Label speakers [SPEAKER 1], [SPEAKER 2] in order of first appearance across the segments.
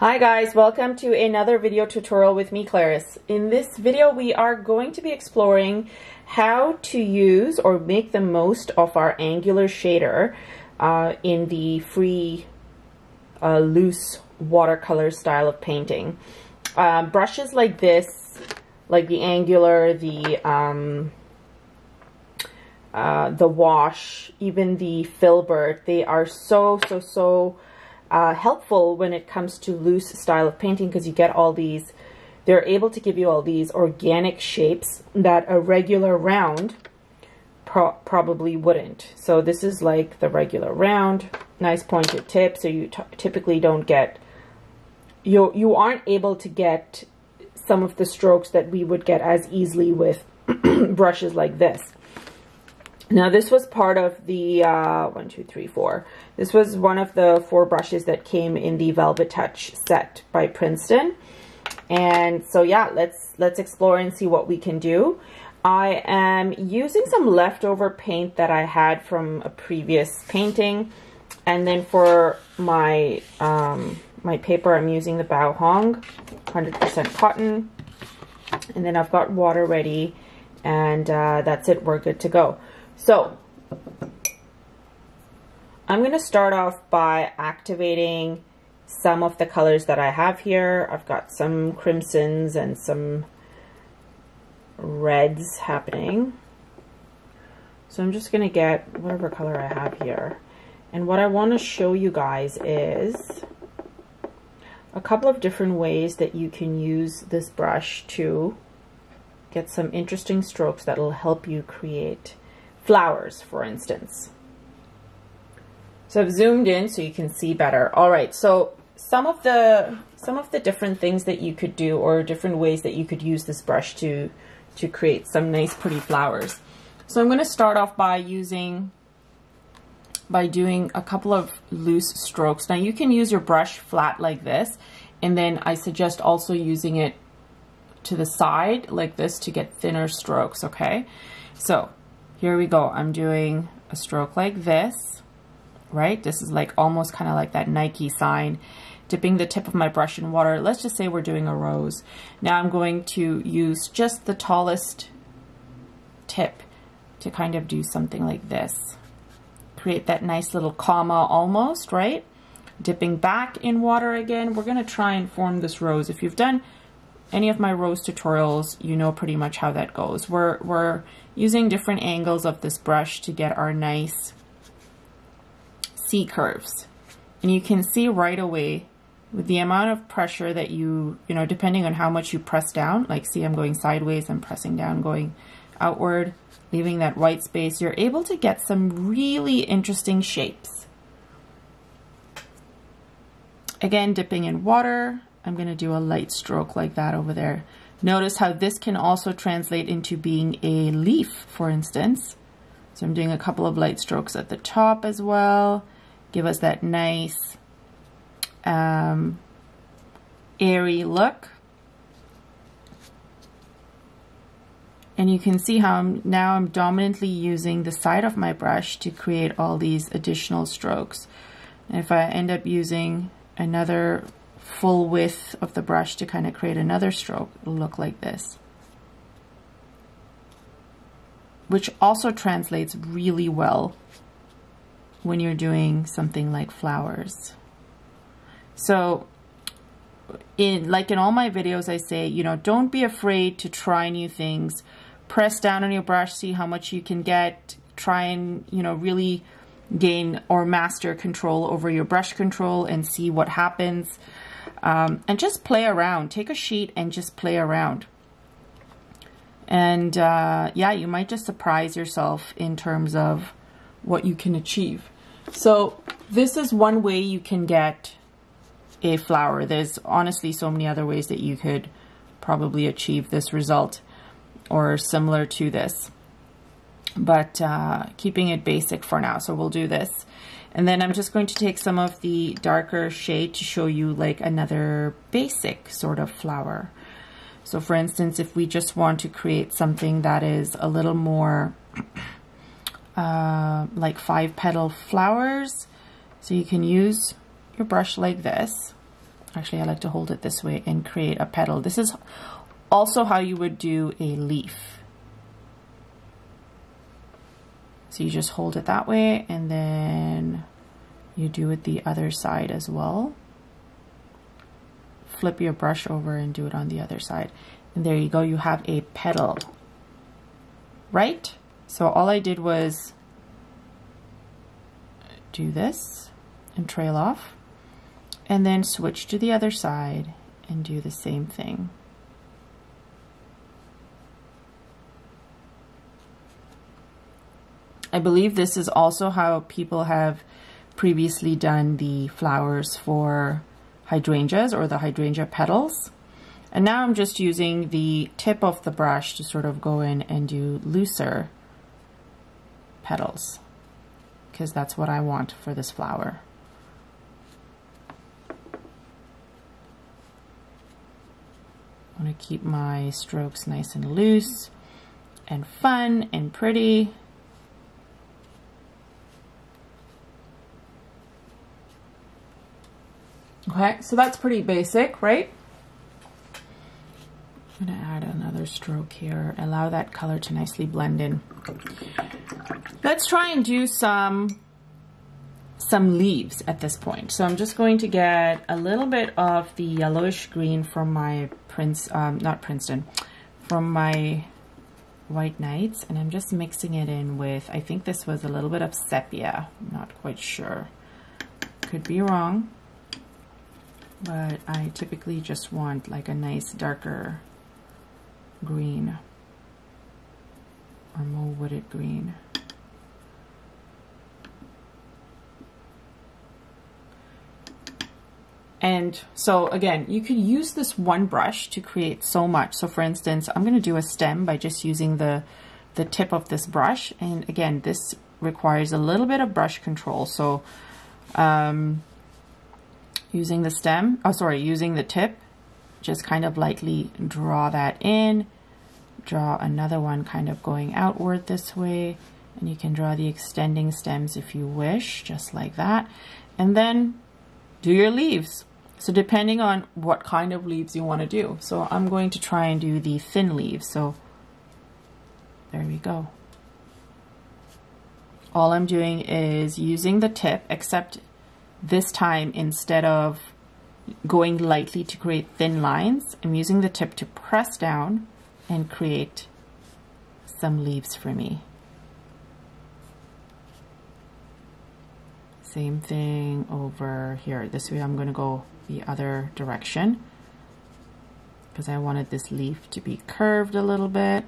[SPEAKER 1] Hi guys, welcome to another video tutorial with me, Clarice. In this video, we are going to be exploring how to use or make the most of our angular shader uh, in the free uh, loose watercolor style of painting. Uh, brushes like this, like the angular, the um, uh, the wash, even the filbert, they are so, so, so uh, helpful when it comes to loose style of painting because you get all these, they're able to give you all these organic shapes that a regular round pro probably wouldn't. So this is like the regular round, nice pointed tip, so you typically don't get, you, you aren't able to get some of the strokes that we would get as easily with brushes like this. Now this was part of the, uh, one, two, three, four. This was one of the four brushes that came in the Velvetouch set by Princeton. And so yeah, let's, let's explore and see what we can do. I am using some leftover paint that I had from a previous painting. And then for my, um, my paper, I'm using the Bao Hong 100% cotton. And then I've got water ready and uh, that's it. We're good to go. So I'm going to start off by activating some of the colors that I have here. I've got some crimsons and some reds happening. So I'm just going to get whatever color I have here. And what I want to show you guys is a couple of different ways that you can use this brush to get some interesting strokes that will help you create flowers, for instance. So I've zoomed in so you can see better. All right, so some of the some of the different things that you could do or different ways that you could use this brush to to create some nice pretty flowers. So I'm going to start off by using by doing a couple of loose strokes. Now you can use your brush flat like this and then I suggest also using it to the side like this to get thinner strokes, okay? So here we go. I'm doing a stroke like this, right? This is like almost kind of like that Nike sign. Dipping the tip of my brush in water. Let's just say we're doing a rose. Now I'm going to use just the tallest tip to kind of do something like this. Create that nice little comma almost, right? Dipping back in water again. We're going to try and form this rose. If you've done any of my rose tutorials, you know pretty much how that goes. We're, we're using different angles of this brush to get our nice C curves. And you can see right away with the amount of pressure that you, you know, depending on how much you press down, like see I'm going sideways, I'm pressing down, going outward, leaving that white space, you're able to get some really interesting shapes. Again, dipping in water, I'm going to do a light stroke like that over there. Notice how this can also translate into being a leaf, for instance. So I'm doing a couple of light strokes at the top as well. Give us that nice um, airy look. And you can see how I'm, now I'm dominantly using the side of my brush to create all these additional strokes. And if I end up using another full width of the brush to kind of create another stroke. Look like this. Which also translates really well when you're doing something like flowers. So in like in all my videos I say, you know, don't be afraid to try new things. Press down on your brush, see how much you can get. Try and, you know, really gain or master control over your brush control and see what happens. Um, and just play around. Take a sheet and just play around. And uh, yeah, you might just surprise yourself in terms of what you can achieve. So this is one way you can get a flower. There's honestly so many other ways that you could probably achieve this result or similar to this. But uh, keeping it basic for now. So we'll do this. And then I'm just going to take some of the darker shade to show you like another basic sort of flower. So for instance, if we just want to create something that is a little more uh, like five petal flowers, so you can use your brush like this. actually I like to hold it this way and create a petal. This is also how you would do a leaf. So you just hold it that way and then you do it the other side as well. Flip your brush over and do it on the other side. And there you go, you have a petal, right? So all I did was do this and trail off and then switch to the other side and do the same thing. I believe this is also how people have previously done the flowers for hydrangeas or the hydrangea petals. And now I'm just using the tip of the brush to sort of go in and do looser petals because that's what I want for this flower. I want to keep my strokes nice and loose and fun and pretty. Okay, so that's pretty basic, right? I'm gonna add another stroke here, allow that color to nicely blend in. Let's try and do some some leaves at this point. So I'm just going to get a little bit of the yellowish green from my Prince, um, not Princeton, from my White Nights, and I'm just mixing it in with, I think this was a little bit of sepia, I'm not quite sure. Could be wrong but I typically just want like a nice darker green or more wooded green. And so again, you could use this one brush to create so much. So for instance, I'm going to do a stem by just using the, the tip of this brush. And again, this requires a little bit of brush control. So um, using the stem, oh sorry, using the tip, just kind of lightly draw that in, draw another one kind of going outward this way, and you can draw the extending stems if you wish, just like that, and then do your leaves. So depending on what kind of leaves you want to do. So I'm going to try and do the thin leaves. So there we go. All I'm doing is using the tip, except this time, instead of going lightly to create thin lines, I'm using the tip to press down and create some leaves for me. Same thing over here. This way I'm going to go the other direction because I wanted this leaf to be curved a little bit.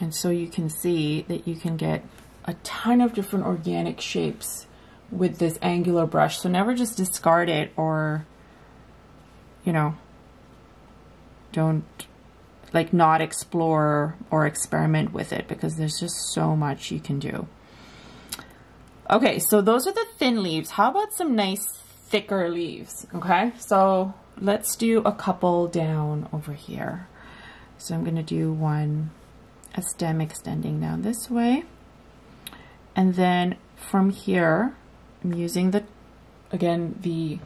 [SPEAKER 1] And so you can see that you can get a ton of different organic shapes with this angular brush. So never just discard it or, you know, don't like not explore or experiment with it because there's just so much you can do. Okay, so those are the thin leaves. How about some nice thicker leaves? Okay, so let's do a couple down over here. So I'm going to do one, a stem extending down this way. And then from here, I'm using the, again, the,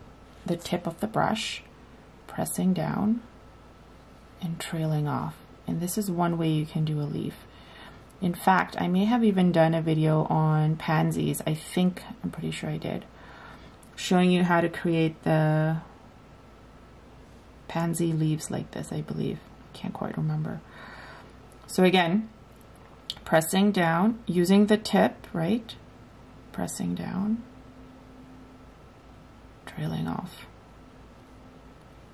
[SPEAKER 1] the tip of the brush, pressing down and trailing off. And this is one way you can do a leaf. In fact, I may have even done a video on pansies. I think, I'm pretty sure I did, showing you how to create the pansy leaves like this, I believe. Can't quite remember. So again, pressing down, using the tip, right? Pressing down, trailing off.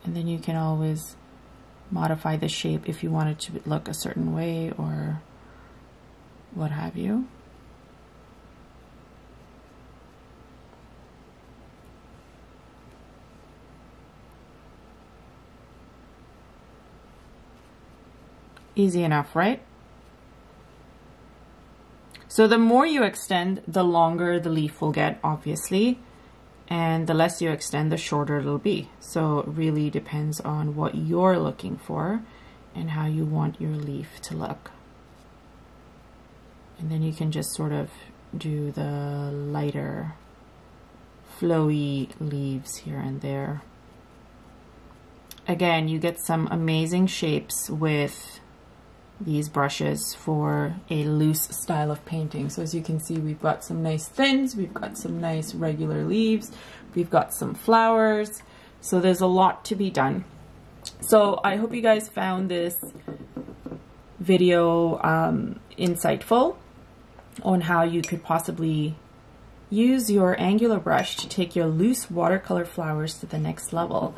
[SPEAKER 1] And then you can always modify the shape if you want it to look a certain way or what have you. Easy enough, right? So the more you extend, the longer the leaf will get, obviously. And the less you extend, the shorter it'll be. So it really depends on what you're looking for and how you want your leaf to look. And then you can just sort of do the lighter flowy leaves here and there. Again, you get some amazing shapes with these brushes for a loose style of painting. So as you can see, we've got some nice thins, we've got some nice regular leaves, we've got some flowers. So there's a lot to be done. So I hope you guys found this video um, insightful on how you could possibly use your angular brush to take your loose watercolor flowers to the next level.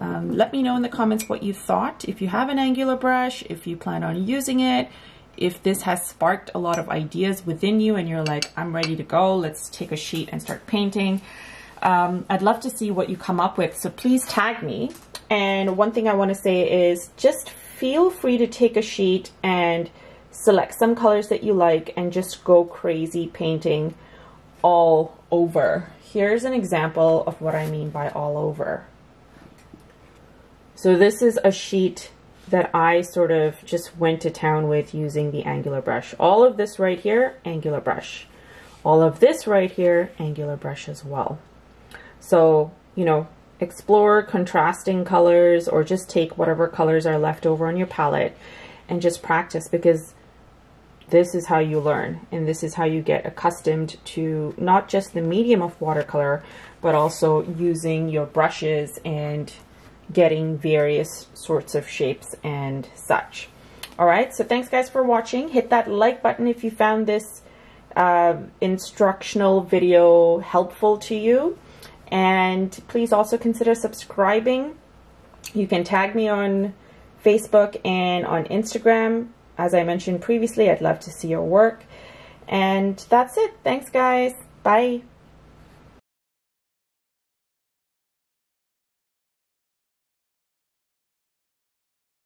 [SPEAKER 1] Um, let me know in the comments what you thought. If you have an angular brush, if you plan on using it, if this has sparked a lot of ideas within you and you're like, I'm ready to go, let's take a sheet and start painting. Um, I'd love to see what you come up with, so please tag me. And one thing I want to say is just feel free to take a sheet and select some colors that you like and just go crazy painting all over. Here's an example of what I mean by all over. So this is a sheet that I sort of just went to town with using the angular brush. All of this right here, angular brush. All of this right here, angular brush as well. So, you know, explore contrasting colors or just take whatever colors are left over on your palette and just practice because this is how you learn and this is how you get accustomed to not just the medium of watercolor but also using your brushes and getting various sorts of shapes and such. All right so thanks guys for watching. Hit that like button if you found this uh, instructional video helpful to you. And please also consider subscribing. You can tag me on Facebook and on Instagram as I mentioned previously, I'd love to see your work. And that's it. Thanks, guys. Bye.